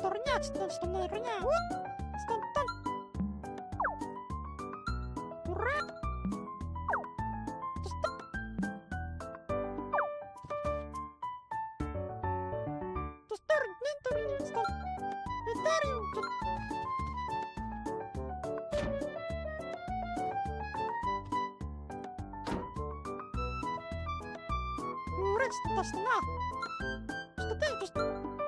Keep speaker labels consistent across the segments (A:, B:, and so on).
A: Турнять ты что на руня? Стантан. Ура! Тустар, нет, ты не стал. Витарин, тут. プレゼントしたな。したてんとした。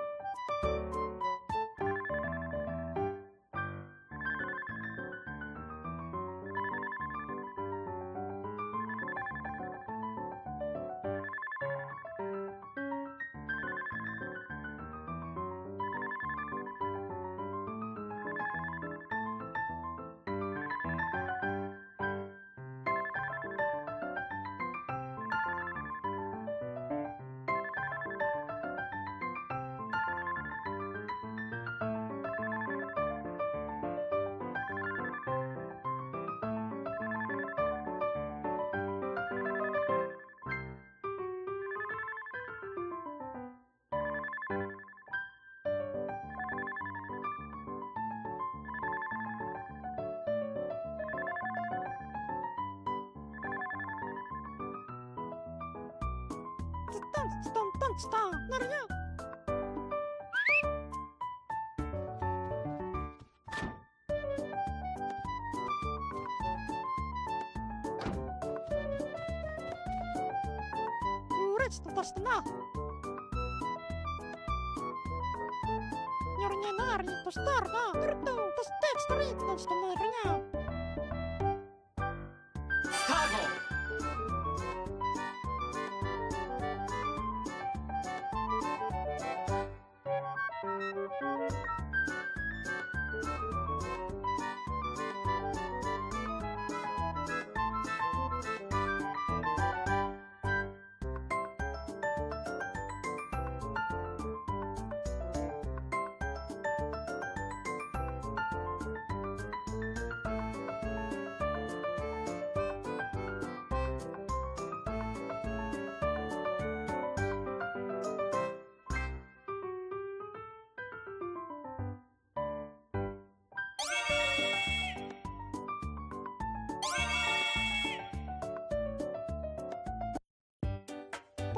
A: нарни, то старна, рту, то стек, сторит, то что нырня.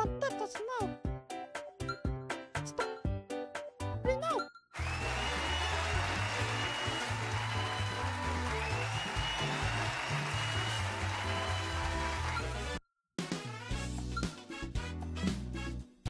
A: ってってしまう